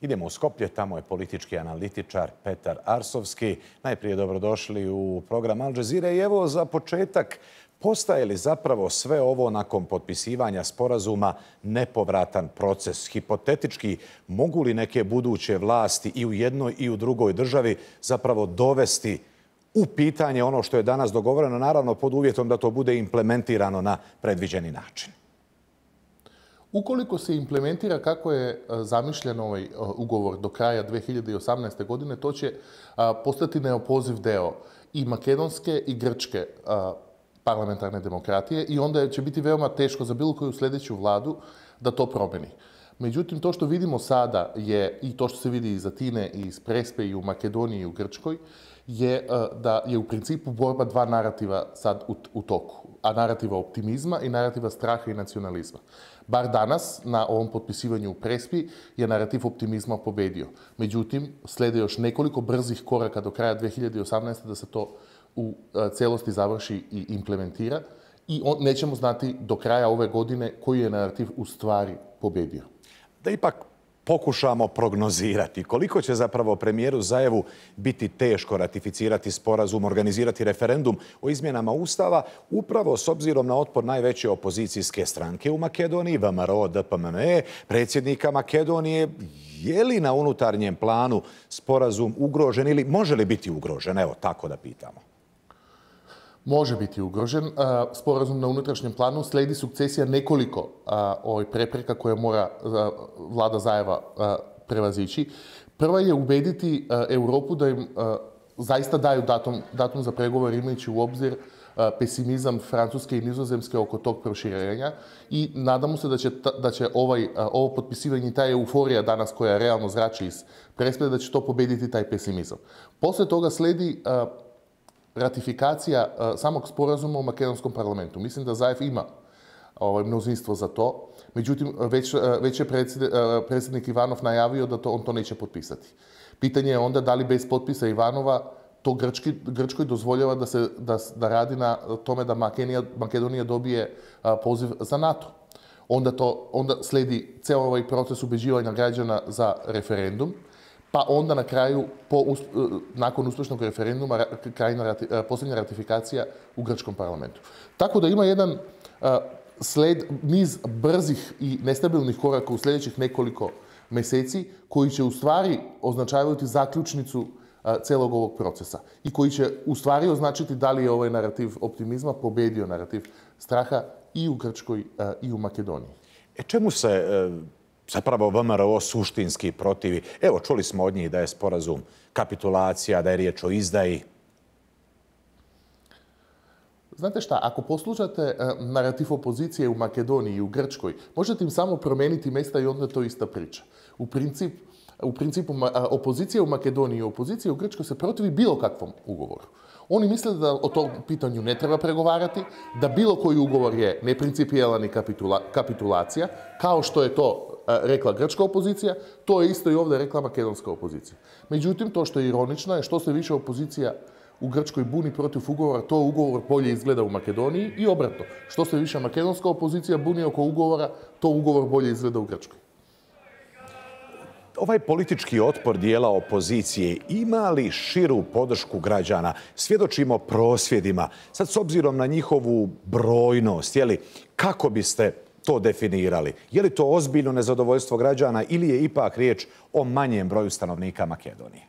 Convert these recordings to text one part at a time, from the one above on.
Idemo u Skoplje, tamo je politički analitičar Petar Arsovski. Najprije dobrodošli u program Al Jazeera i evo za početak Postaje li zapravo sve ovo nakon potpisivanja sporazuma nepovratan proces? Hipotetički, mogu li neke buduće vlasti i u jednoj i u drugoj državi zapravo dovesti u pitanje ono što je danas dogovoreno, naravno pod uvjetom da to bude implementirano na predviđeni način? Ukoliko se implementira kako je e, zamišljen ovaj e, ugovor do kraja 2018. godine, to će postati neopoziv deo i makedonske i grčke parlamentarne demokratije i onda će biti veoma teško za bilo koju sljedeću vladu da to promeni. Međutim, to što vidimo sada je, i to što se vidi iz Atine i iz Prespe i u Makedoniji i u Grčkoj, je e, da je u principu borba dva narativa sad u, toku. A narativa optimizma i narativa straha i nacionalizma. Bar danas, na ovom potpisivanju u Prespi, je narativ optimizma pobedio. Međutim, slede još nekoliko brzih koraka do kraja 2018. da se to u e, celosti završi i implementira i nećemo znati do kraja ove godine koji je narativ u stvari pobedio. Da ipak pokušamo prognozirati koliko će zapravo premijeru Zajevu biti teško ratificirati sporazum, organizirati referendum o izmjenama Ustava, upravo s obzirom na otpor najveće opozicijske stranke u Makedoniji, VMRO, DPMNE, predsjednika Makedonije, je li na unutarnjem planu sporazum ugrožen ili može li biti ugrožen? Evo, tako da pitamo može biti ugrožen. Sporazum na unutrašnjem planu sledi sukcesija nekoliko ovoj prepreka koje mora vlada Zajeva prevazići. Prva je ubediti Europu da im zaista daju datum, za pregovor imajući u obzir pesimizam Francuske i Nizozemske oko tog proširenja i nadamo se da će, ovaj, ovo potpisivanje i ta euforija danas koja realno zrači iz prespred, da će to pobediti taj pesimizam. Posle toga sledi ратификација самог споразум во македонском парламенту. Мислам да Заев има овој мнозинство за тоа. Меѓутим веќе веќе председник Иванов најавио да то, он тоа не ќе подписати. Питање е онда дали без подписа Иванова то грчки грчкој дозволува да се да, да ради на томе да Македонија Македонија добие а, позив за НАТО. Онда то онда следи цел овој процес убеживање на граѓана за референдум pa onda na kraju, po, e, nakon uspješnog referenduma, krajna, e, posljednja ratifikacija u grčkom parlamentu. Tako da ima jedan e, sled, niz brzih i nestabilnih koraka u sljedećih nekoliko mjeseci koji će u stvari označavati zaključnicu celog ovog procesa i koji će u stvari označiti da li je ovaj narativ optimizma pobedio narativ straha i u Grčkoj i u Makedoniji. E čemu se zapravo VMRO suštinski protivi. Evo, čuli smo od njih da je sporazum kapitulacija, da je riječ o izdaji. Znate šta, ako poslušate e, narativ opozicije u Makedoniji i u Grčkoj, možete im samo promijeniti mjesta i onda to ista priča. U principu, u principu opozicija u Makedoniji i opozicija u Grčkoj se protivi bilo kakvom ugovoru. Oni misle da o tom pitanju ne treba pregovarati, da bilo koji ugovor je neprincipijelan i kapitulacija, kao što je to rekla grčka opozicija, to je isto i ovdje rekla makedonska opozicija. Međutim, to što je ironično je što se više opozicija u Grčkoj buni protiv ugovora, to ugovor bolje izgleda u Makedoniji i obratno. Što se više makedonska opozicija buni oko ugovora, to ugovor bolje izgleda u Grčkoj. Ovaj politički otpor dijela opozicije ima li širu podršku građana? Svjedočimo prosvjedima. Sad s obzirom na njihovu brojnost, jeli, kako biste to definirali? Je li to ozbiljno nezadovoljstvo građana ili je ipak riječ o manjem broju stanovnika Makedonije?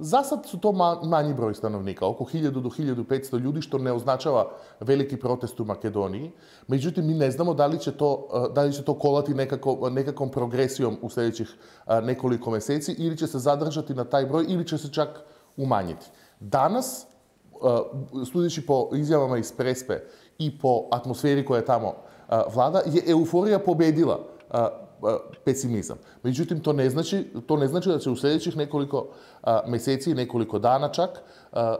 Za sad su to manji broj stanovnika, oko 1000 do 1500 ljudi, što ne označava veliki protest u Makedoniji. Međutim, mi ne znamo da li će to, da li će to kolati nekakvom progresijom u sljedećih nekoliko mjeseci ili će se zadržati na taj broj ili će se čak umanjiti. Danas, sudeći po izjavama iz Prespe i po atmosferi koja je tamo vlada, je euforija pobedila pesimizam. Međutim, to ne znači, to ne znači da će u sljedećih nekoliko mjeseci, nekoliko dana čak,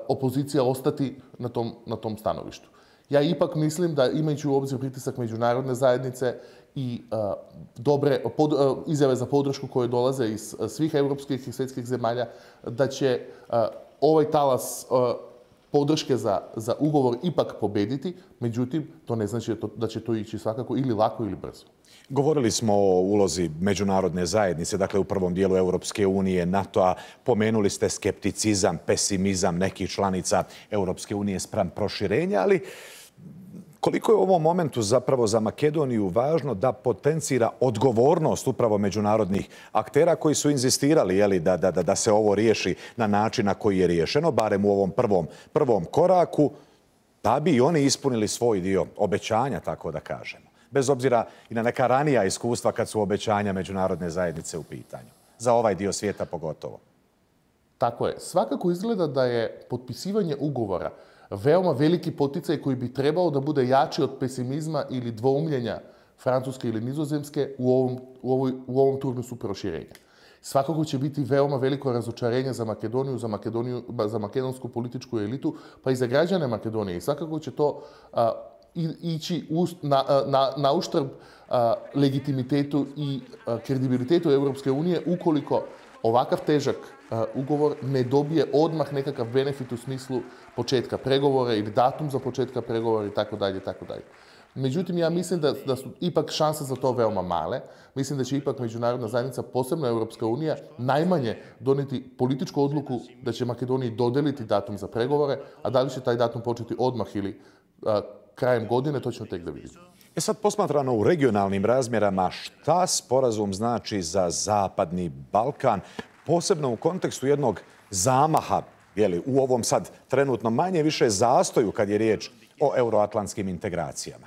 opozicija ostati na tom, na tom stanovištu. Ja ipak mislim da imajući u obzir pritisak međunarodne zajednice i dobre izjave za podršku koje dolaze iz svih europskih i svjetskih zemalja, da će ovaj talas podrške za, za ugovor ipak pobediti, međutim, to ne znači da će to ići svakako ili lako ili brzo. Govorili smo o ulozi međunarodne zajednice, dakle u prvom dijelu Europske unije, NATO-a. Pomenuli ste skepticizam, pesimizam nekih članica Europske unije spram proširenja, ali koliko je u ovom momentu zapravo za Makedoniju važno da potencira odgovornost upravo međunarodnih aktera koji su inzistirali jeli, da, da, da se ovo riješi na način na koji je riješeno, barem u ovom prvom, prvom koraku, da bi i oni ispunili svoj dio obećanja, tako da kažemo. Bez obzira i na neka ranija iskustva kad su obećanja međunarodne zajednice u pitanju. Za ovaj dio svijeta pogotovo. Tako je. Svakako izgleda da je potpisivanje ugovora veoma veliki poticaj koji bi trebao da bude jači od pesimizma ili dvoumljenja Francuske ili Nizozemske u ovom, u ovoj, u ovom turnusu proširenja. Svakako će biti veoma veliko razočarenje za Makedoniju, za, Makedoniju, za makedonsku političku elitu, pa i za građane Makedonije. I svakako će to a, ići na, na, na uštrb a, legitimitetu i a, kredibilitetu Europske unije ukoliko ovakav težak ugovor ne dobije odmah nekakav benefit u smislu početka pregovora ili datum za početka pregovora i tako dalje, tako dalje. Međutim, ja mislim da, da su ipak šanse za to veoma male. Mislim da će ipak međunarodna zajednica, posebno Europska unija, najmanje doneti političku odluku da će Makedoniji dodeliti datum za pregovore, a da li će taj datum početi odmah ili krajem godine, to ćemo tek da vidimo. E sad posmatrano u regionalnim razmjerama, šta sporazum znači za Zapadni Balkan, posebno u kontekstu jednog zamaha jeli, u ovom sad trenutno manje više zastoju kad je riječ o euroatlantskim integracijama?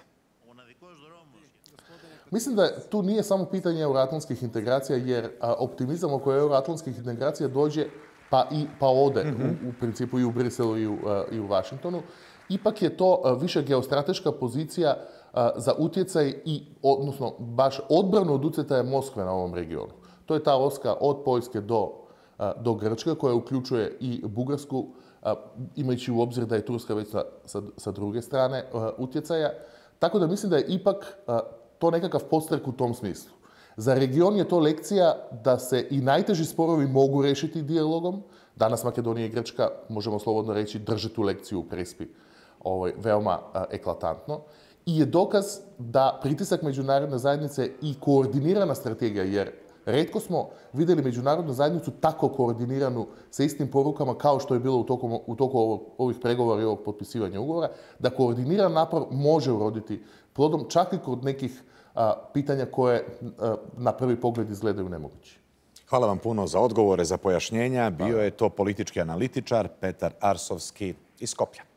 Mislim da tu nije samo pitanje euroatlantskih integracija, jer optimizam oko euroatlantskih integracija dođe pa, i, pa ode u, u, principu i u Briselu i u, i u Washingtonu. Ipak je to više geostrateška pozicija za utjecaj i, odnosno, baš odbranu od utjecaja Moskve na ovom regionu. To je ta oska od Poljske do, do Grčke koja uključuje i Bugarsku, imajući u obzir da je Turska već sa, sa, sa druge strane utjecaja. Tako da mislim da je ipak to nekakav postrek u tom smislu. Za region je to lekcija da se i najteži sporovi mogu rešiti dijalogom. Danas Makedonija i Grčka, možemo slobodno reći, drže tu lekciju u prespi ovaj, veoma eklatantno i je dokaz da pritisak međunarodne zajednice i koordinirana strategija, jer redko smo videli međunarodnu zajednicu tako koordiniranu sa istim porukama kao što je bilo u toku, u toku ovih pregovora i ovog potpisivanja ugovora, da koordiniran napor može uroditi plodom čak i kod nekih a, pitanja koje a, na prvi pogled izgledaju nemogući. Hvala vam puno za odgovore, za pojašnjenja. Bio je to politički analitičar Petar Arsovski iz Skopja.